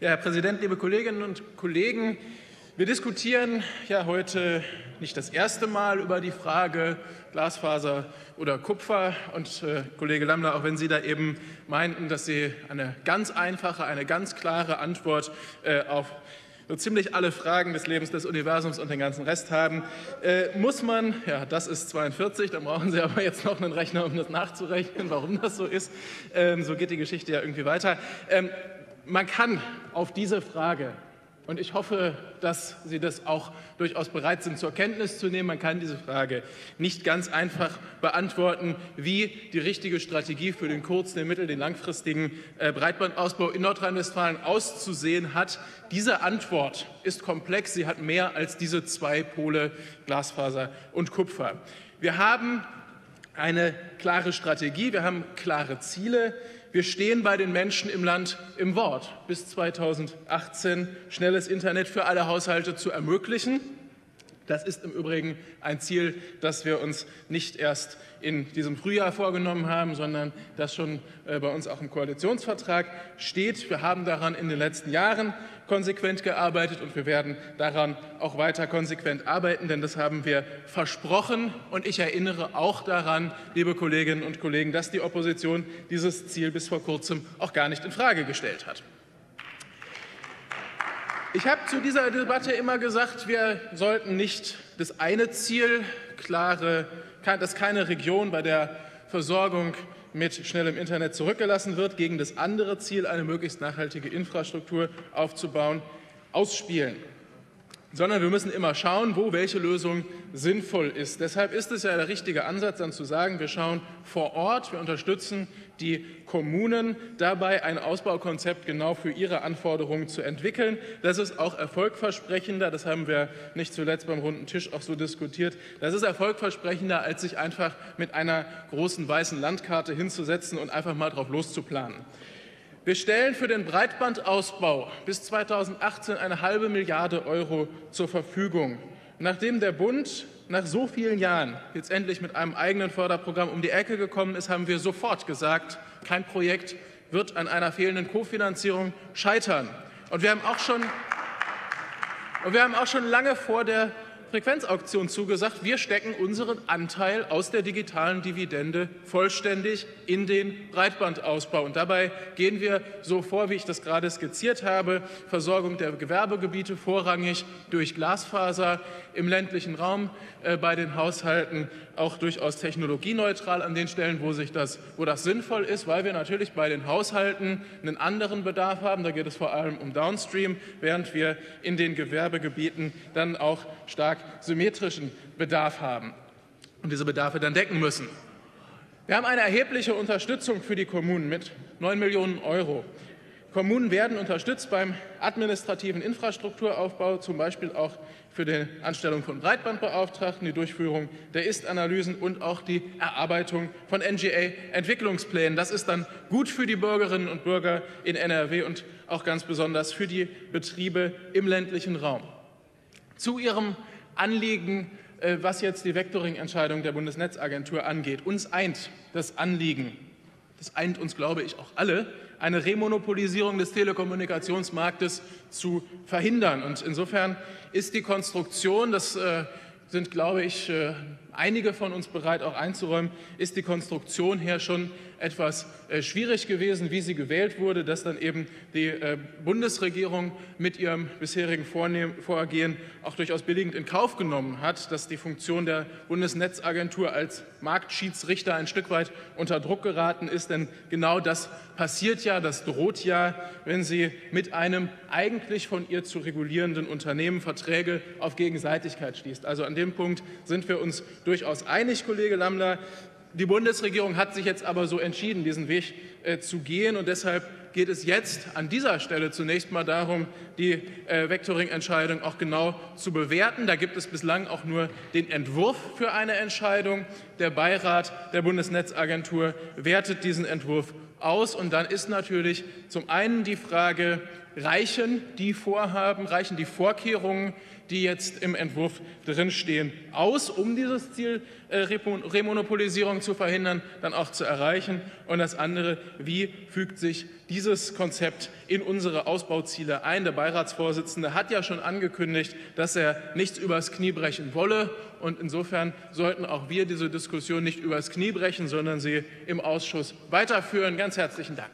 Ja, Herr Präsident, liebe Kolleginnen und Kollegen! Wir diskutieren ja heute nicht das erste Mal über die Frage Glasfaser oder Kupfer. Und äh, Kollege Lammler, auch wenn Sie da eben meinten, dass Sie eine ganz einfache, eine ganz klare Antwort äh, auf so ziemlich alle Fragen des Lebens, des Universums und den ganzen Rest haben, äh, muss man, ja, das ist 42, dann brauchen Sie aber jetzt noch einen Rechner, um das nachzurechnen, warum das so ist. Ähm, so geht die Geschichte ja irgendwie weiter. Ähm, man kann auf diese Frage und ich hoffe, dass Sie das auch durchaus bereit sind, zur Kenntnis zu nehmen. Man kann diese Frage nicht ganz einfach beantworten, wie die richtige Strategie für den kurzen, den mittel-, den langfristigen äh, Breitbandausbau in Nordrhein-Westfalen auszusehen hat. Diese Antwort ist komplex. Sie hat mehr als diese zwei Pole Glasfaser und Kupfer. Wir haben eine klare Strategie, wir haben klare Ziele. Wir stehen bei den Menschen im Land im Wort, bis 2018 schnelles Internet für alle Haushalte zu ermöglichen. Das ist im Übrigen ein Ziel, das wir uns nicht erst in diesem Frühjahr vorgenommen haben, sondern das schon äh, bei uns auch im Koalitionsvertrag steht. Wir haben daran in den letzten Jahren konsequent gearbeitet und wir werden daran auch weiter konsequent arbeiten, denn das haben wir versprochen. Und ich erinnere auch daran, liebe Kolleginnen und Kollegen, dass die Opposition dieses Ziel bis vor kurzem auch gar nicht in Frage gestellt hat. Ich habe zu dieser Debatte immer gesagt, wir sollten nicht das eine Ziel, klare, dass keine Region bei der Versorgung mit schnellem Internet zurückgelassen wird, gegen das andere Ziel, eine möglichst nachhaltige Infrastruktur aufzubauen, ausspielen sondern wir müssen immer schauen, wo welche Lösung sinnvoll ist. Deshalb ist es ja der richtige Ansatz, dann zu sagen, wir schauen vor Ort, wir unterstützen die Kommunen dabei, ein Ausbaukonzept genau für ihre Anforderungen zu entwickeln. Das ist auch erfolgversprechender, das haben wir nicht zuletzt beim runden Tisch auch so diskutiert, das ist erfolgversprechender, als sich einfach mit einer großen weißen Landkarte hinzusetzen und einfach mal drauf loszuplanen. Wir stellen für den Breitbandausbau bis 2018 eine halbe Milliarde Euro zur Verfügung. Nachdem der Bund nach so vielen Jahren jetzt endlich mit einem eigenen Förderprogramm um die Ecke gekommen ist, haben wir sofort gesagt, kein Projekt wird an einer fehlenden Kofinanzierung scheitern. Und wir haben auch schon, und wir haben auch schon lange vor der Frequenzauktion zugesagt, wir stecken unseren Anteil aus der digitalen Dividende vollständig in den Breitbandausbau. Und dabei gehen wir so vor, wie ich das gerade skizziert habe, Versorgung der Gewerbegebiete vorrangig durch Glasfaser im ländlichen Raum äh, bei den Haushalten, auch durchaus technologieneutral an den Stellen, wo, sich das, wo das sinnvoll ist, weil wir natürlich bei den Haushalten einen anderen Bedarf haben. Da geht es vor allem um Downstream, während wir in den Gewerbegebieten dann auch stark symmetrischen Bedarf haben und diese Bedarfe dann decken müssen. Wir haben eine erhebliche Unterstützung für die Kommunen mit 9 Millionen Euro. Kommunen werden unterstützt beim administrativen Infrastrukturaufbau, zum Beispiel auch für die Anstellung von Breitbandbeauftragten, die Durchführung der Ist-Analysen und auch die Erarbeitung von NGA-Entwicklungsplänen. Das ist dann gut für die Bürgerinnen und Bürger in NRW und auch ganz besonders für die Betriebe im ländlichen Raum. Zu Ihrem Anliegen, äh, was jetzt die Vectoring-Entscheidung der Bundesnetzagentur angeht. Uns eint das Anliegen, das eint uns, glaube ich, auch alle, eine Remonopolisierung des Telekommunikationsmarktes zu verhindern. Und insofern ist die Konstruktion, das äh, sind, glaube ich, äh, einige von uns bereit auch einzuräumen, ist die Konstruktion her schon etwas äh, schwierig gewesen, wie sie gewählt wurde, dass dann eben die äh, Bundesregierung mit ihrem bisherigen Vorgehen auch durchaus billigend in Kauf genommen hat, dass die Funktion der Bundesnetzagentur als Marktschiedsrichter ein Stück weit unter Druck geraten ist. Denn genau das passiert ja, das droht ja, wenn sie mit einem eigentlich von ihr zu regulierenden Unternehmen Verträge auf Gegenseitigkeit schließt. Also an dem Punkt sind wir uns durchaus einig, Kollege Lammler. Die Bundesregierung hat sich jetzt aber so entschieden, diesen Weg äh, zu gehen. Und deshalb geht es jetzt an dieser Stelle zunächst mal darum, die äh, Vectoring-Entscheidung auch genau zu bewerten. Da gibt es bislang auch nur den Entwurf für eine Entscheidung. Der Beirat der Bundesnetzagentur wertet diesen Entwurf aus. Und dann ist natürlich zum einen die Frage, reichen die Vorhaben, reichen die Vorkehrungen, die jetzt im Entwurf drinstehen, aus, um dieses Ziel äh, Remonopolisierung zu verhindern, dann auch zu erreichen? Und das andere, wie fügt sich dieses Konzept in unsere Ausbauziele ein? Der Beiratsvorsitzende hat ja schon angekündigt, dass er nichts übers Knie brechen wolle. Und insofern sollten auch wir diese Diskussion nicht übers Knie brechen, sondern sie im Ausschuss weiterführen. Ganz herzlichen Dank.